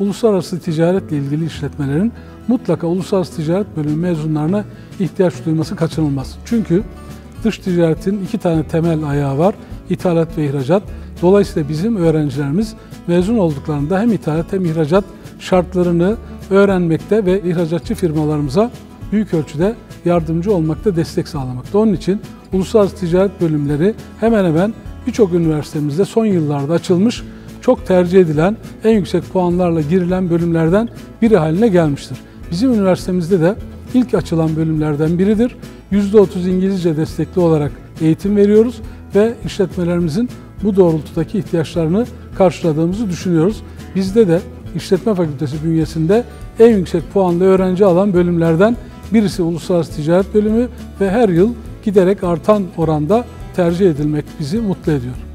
uluslararası ticaretle ilgili işletmelerin mutlaka uluslararası ticaret bölümü mezunlarına ihtiyaç duyması kaçınılmaz. Çünkü dış ticaretin iki tane temel ayağı var. İthalat ve ihracat. Dolayısıyla bizim öğrencilerimiz mezun olduklarında hem ithalat hem ihracat şartlarını öğrenmekte ve ihracatçı firmalarımıza büyük ölçüde yardımcı olmakta, destek sağlamakta. Onun için uluslararası ticaret bölümleri hemen hemen birçok üniversitemizde son yıllarda açılmış, çok tercih edilen, en yüksek puanlarla girilen bölümlerden biri haline gelmiştir. Bizim üniversitemizde de ilk açılan bölümlerden biridir. %30 İngilizce destekli olarak eğitim veriyoruz ve işletmelerimizin bu doğrultudaki ihtiyaçlarını karşıladığımızı düşünüyoruz. Bizde de İşletme Fakültesi bünyesinde en yüksek puanlı öğrenci alan bölümlerden birisi Uluslararası Ticaret Bölümü ve her yıl giderek artan oranda tercih edilmek bizi mutlu ediyor.